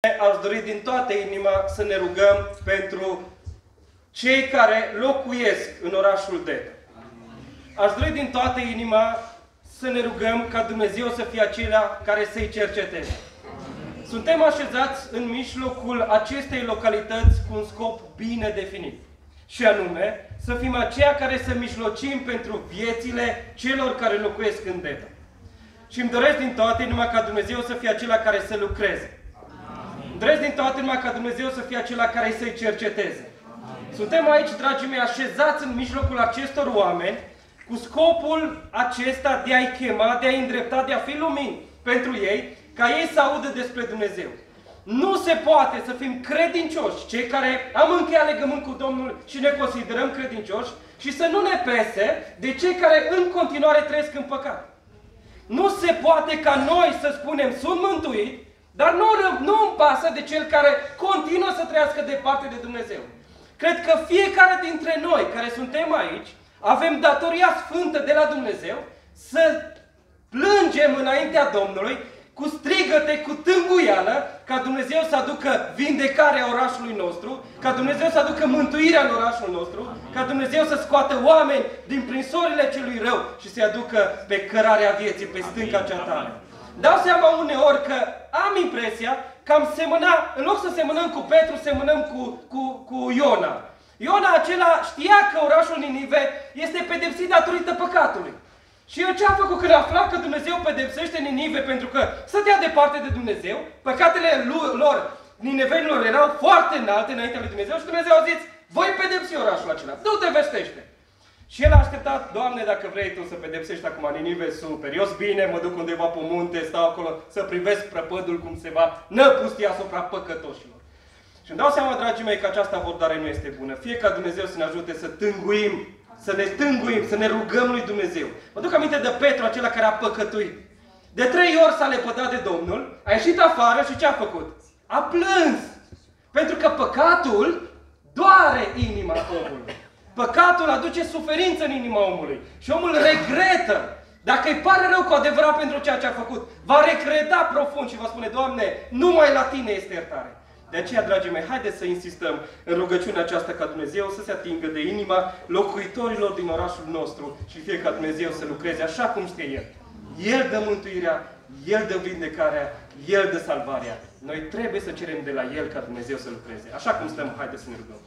Aș dori din toată inima să ne rugăm pentru cei care locuiesc în orașul Deta. Aș dori din toată inima să ne rugăm ca Dumnezeu să fie acela care să-i cerceteze. Suntem așezați în mijlocul acestei localități cu un scop bine definit. Și anume, să fim aceia care să mijlocim pentru viețile celor care locuiesc în Deta. Și îmi doresc din toată inima ca Dumnezeu să fie acela care să lucreze. Îmi doresc din toată inima ca Dumnezeu să fie acela care să-i cerceteze. Suntem aici, dragii mei, așezați în mijlocul acestor oameni cu scopul acesta de a-i chema, de a-i îndrepta, de a fi lumini pentru ei, ca ei să audă despre Dumnezeu. Nu se poate să fim credincioși, cei care am încheiat legământ cu Domnul și ne considerăm credincioși, și să nu ne pese de cei care în continuare trăiesc în păcat. Nu se poate ca noi să spunem sunt mântuit, dar nu, nu îmi pasă de cel care continuă să trăiască departe de Dumnezeu. Cred că fiecare dintre noi care suntem aici avem datoria sfântă de la Dumnezeu să plângem înaintea Domnului cu strigăte, cu tânguială, ca Dumnezeu să aducă vindecarea orașului nostru, ca Dumnezeu să aducă mântuirea în orașul nostru, ca Dumnezeu să scoată oameni din prinsorile celui rău și să-i aducă pe cărarea vieții, pe stânca cea tare. Dau seama uneori că am impresia că am semăna, în loc să semănăm cu Petru, semănăm cu, cu, cu Iona. Iona acela știa că orașul Ninive este pedepsit datorită păcatului. Și eu ce am făcut când afla că Dumnezeu pedepsește Ninive pentru că stătea departe de Dumnezeu, păcatele lor, ninivenilor erau foarte înalte înaintea lui Dumnezeu și Dumnezeu a zis, voi pedepsi orașul acela, nu te vestește. Și el a așteptat, Doamne, dacă vrei Tu să pedepsești acum Ninive super, eu bine, mă duc undeva pe munte, stau acolo să privesc prăpădul cum se va năpusti asupra păcătoșilor. Și îmi dau seama, dragii mei, că această abordare nu este bună. Fie ca Dumnezeu să ne ajute să tânguim să ne stânguim, să ne rugăm lui Dumnezeu. Mă duc aminte de Petru, acela care a păcătuit. De trei ori s-a lepădat de Domnul, a ieșit afară și ce a făcut? A plâns. Pentru că păcatul doare inima omului. Păcatul aduce suferință în inima omului. Și omul regretă. Dacă îi pare rău cu adevărat pentru ceea ce a făcut, va regreta profund și va spune, Doamne, numai la Tine este iertare. De aceea, dragii mei, haideți să insistăm în rugăciunea aceasta ca Dumnezeu să se atingă de inima locuitorilor din orașul nostru și fie ca Dumnezeu să lucreze așa cum știe El. El dă mântuirea, El dă vindecarea, El dă salvarea. Noi trebuie să cerem de la El ca Dumnezeu să lucreze. Așa cum stăm, haideți să ne rugăm.